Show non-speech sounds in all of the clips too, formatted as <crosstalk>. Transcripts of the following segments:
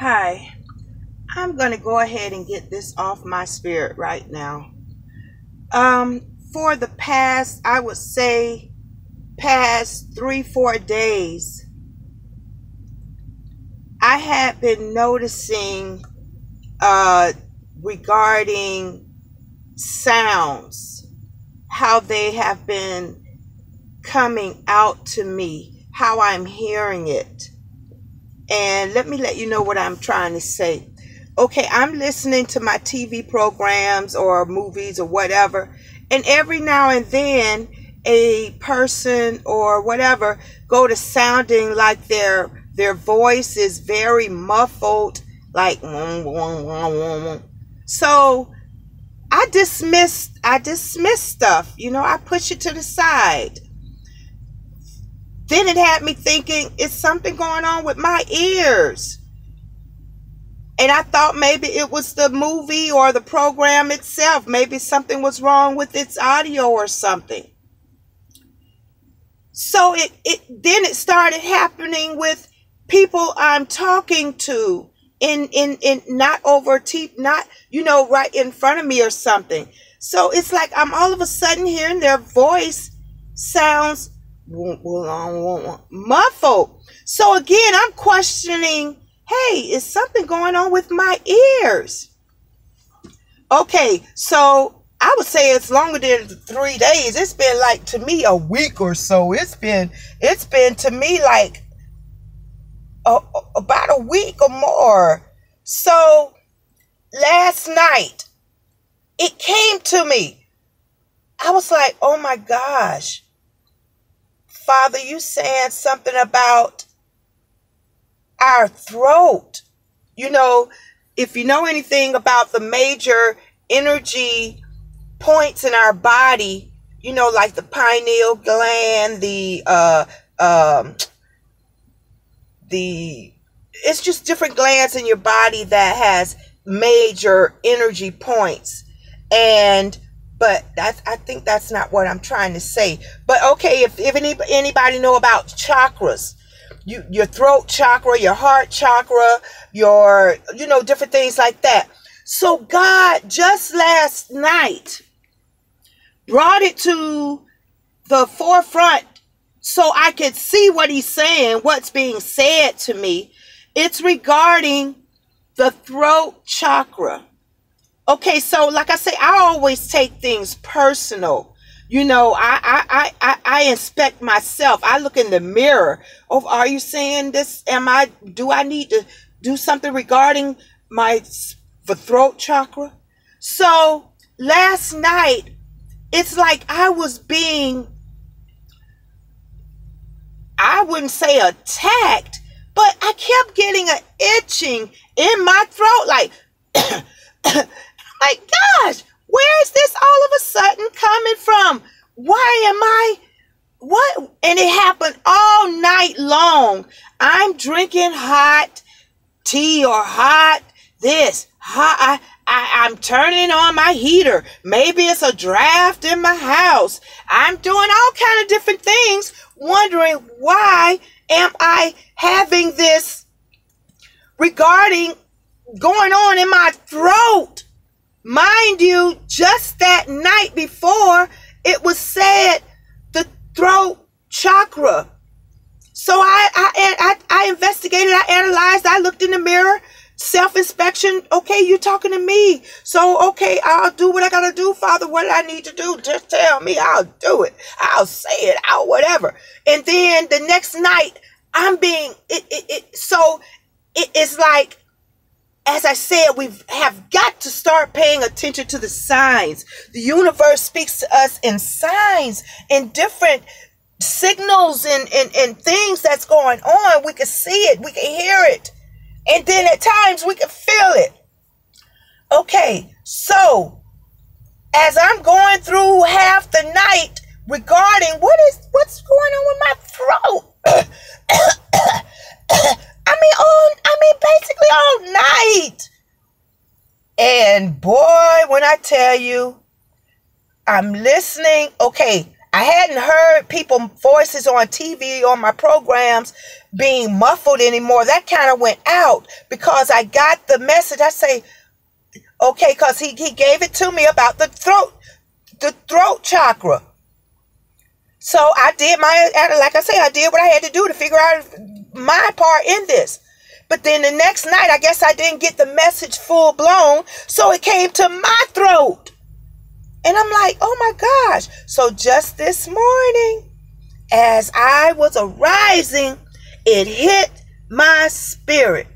Hi. I'm going to go ahead and get this off my spirit right now. Um, for the past, I would say, past three, four days, I had been noticing uh, regarding sounds, how they have been coming out to me, how I'm hearing it. And let me let you know what I'm trying to say. Okay, I'm listening to my TV programs or movies or whatever, and every now and then a person or whatever go to sounding like their their voice is very muffled, like so I dismiss I dismiss stuff, you know, I push it to the side. Then it had me thinking, is something going on with my ears? And I thought maybe it was the movie or the program itself. Maybe something was wrong with its audio or something. So it, it then it started happening with people I'm talking to in in in not over t not you know right in front of me or something. So it's like I'm all of a sudden hearing their voice sounds muffled. So again, I'm questioning, hey, is something going on with my ears? Okay, so I would say it's longer than three days. It's been like to me a week or so. It's been it's been to me like a, about a week or more. So last night it came to me. I was like, oh my gosh. Father, you saying something about our throat. You know, if you know anything about the major energy points in our body, you know, like the pineal gland, the uh um the it's just different glands in your body that has major energy points. And but that's I think that's not what I'm trying to say. But okay, if, if any, anybody know about chakras, you your throat chakra, your heart chakra, your you know different things like that. So God just last night brought it to the forefront so I could see what he's saying, what's being said to me. It's regarding the throat chakra. Okay, so like I say, I always take things personal. You know, I I I I inspect myself. I look in the mirror. Oh, are you saying this? Am I? Do I need to do something regarding my throat chakra? So last night, it's like I was being. I wouldn't say attacked, but I kept getting an itching in my throat, like. <coughs> My gosh, where is this all of a sudden coming from? Why am I what? And it happened all night long. I'm drinking hot tea or hot this, hot. I, I, I'm turning on my heater. Maybe it's a draft in my house. I'm doing all kind of different things, wondering why am I having this regarding going on in my throat? Mind you, just that night before, it was said the throat chakra. So I, I, I, I investigated, I analyzed, I looked in the mirror, self inspection. Okay, you're talking to me. So, okay, I'll do what I got to do, Father. What I need to do, just tell me. I'll do it. I'll say it out, whatever. And then the next night, I'm being, it, it, it so it's like as I said, we have got to start paying attention to the signs. The universe speaks to us in signs, in different signals and, and, and things that's going on. We can see it, we can hear it, and then at times we can feel it. Okay, so as I'm going through half the night regarding what is what's going on with my throat. <coughs> <coughs> I mean, all I mean, basically all night. And boy, when I tell you, I'm listening. Okay, I hadn't heard people voices on TV on my programs being muffled anymore. That kind of went out because I got the message. I say, okay, because he, he gave it to me about the throat, the throat chakra. So I did my, like I say, I did what I had to do to figure out my part in this. But then the next night, I guess I didn't get the message full blown. So it came to my throat. And I'm like, oh my gosh. So just this morning, as I was arising, it hit my spirit.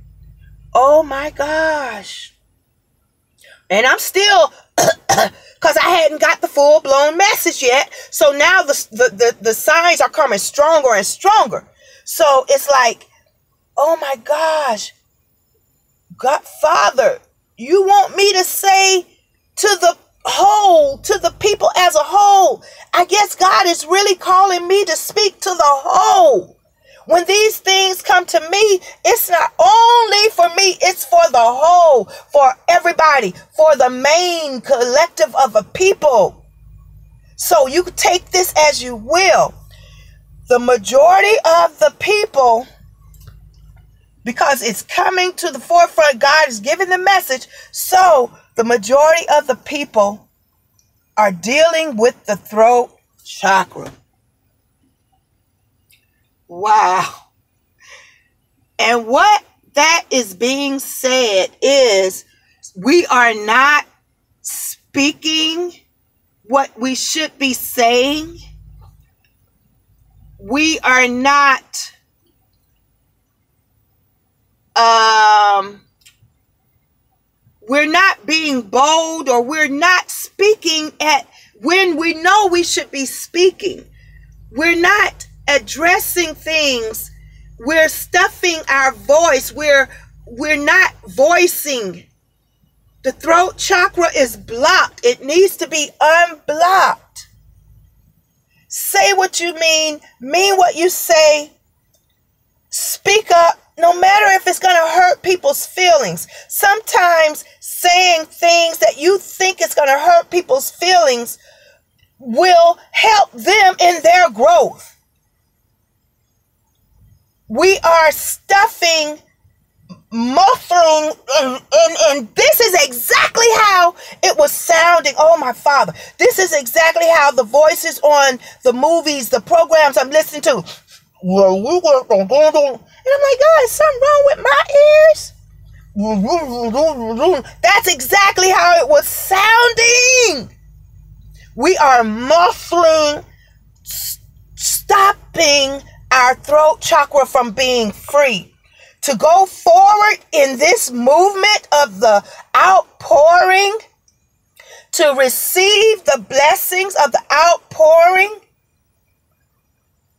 Oh my gosh. And I'm still, <coughs> because I hadn't got the full blown message yet. So now the, the, the, the signs are coming stronger and stronger. So it's like, oh my gosh, God, Father, you want me to say to the whole, to the people as a whole. I guess God is really calling me to speak to the whole. When these things come to me, it's not only for me, it's for the whole, for everybody, for the main collective of a people. So you take this as you will. The majority of the people, because it's coming to the forefront, God is giving the message. So the majority of the people are dealing with the throat chakra. Wow. And what that is being said is we are not speaking what we should be saying. We are not um we're not being bold or we're not speaking at when we know we should be speaking. We're not addressing things. We're stuffing our voice. We're we're not voicing. The throat chakra is blocked. It needs to be unblocked. Say what you mean, mean what you say. Speak up no matter if it's going to hurt people's feelings. Sometimes saying things that you think is going to hurt people's feelings will help them in their growth. We are stuffing, muffling, and, and, and this is exactly how it was sounding. Oh, my father. This is exactly how the voices on the movies, the programs I'm listening to. Well, we were, uh, uh, uh, and I'm like, God, is something wrong with my ears? That's exactly how it was sounding. We are muffling, stopping our throat chakra from being free. To go forward in this movement of the outpouring, to receive the blessings of the outpouring,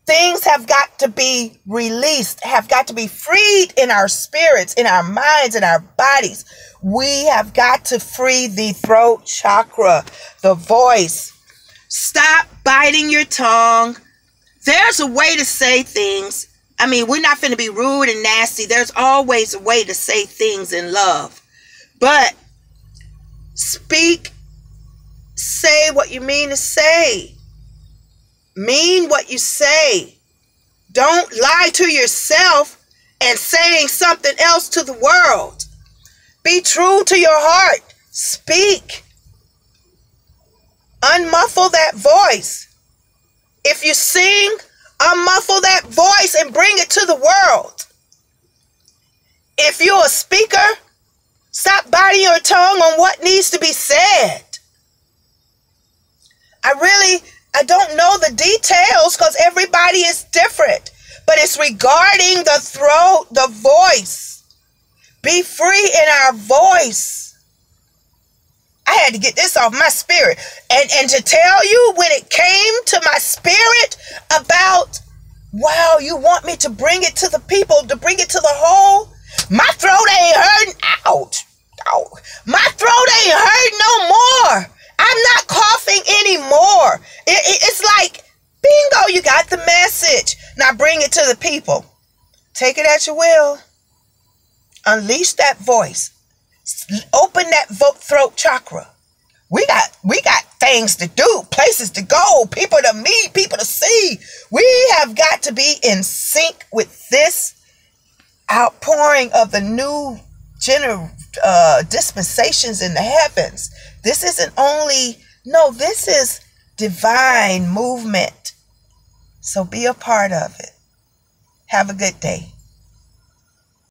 Things have got to be released, have got to be freed in our spirits, in our minds, in our bodies. We have got to free the throat chakra, the voice. Stop biting your tongue. There's a way to say things. I mean, we're not going to be rude and nasty. There's always a way to say things in love. But speak, say what you mean to say. Mean what you say. Don't lie to yourself and saying something else to the world. Be true to your heart. Speak. Unmuffle that voice. If you sing, unmuffle that voice and bring it to the world. If you're a speaker, stop biting your tongue on what needs to be said. I really I don't know the details because everybody is different, but it's regarding the throat, the voice. Be free in our voice. I had to get this off my spirit. And, and to tell you when it came to my spirit about, wow, you want me to bring it to the people, to bring it to the whole? My throat ain't hurting. out. My throat ain't hurting no more. I'm not coughing anymore. It, it, it's like, bingo, you got the message. Now bring it to the people. Take it at your will. Unleash that voice. Open that vote throat chakra. We got we got things to do, places to go, people to meet, people to see. We have got to be in sync with this outpouring of the new gener- uh, dispensations in the heavens. This isn't only no, this is divine movement. So be a part of it. Have a good day.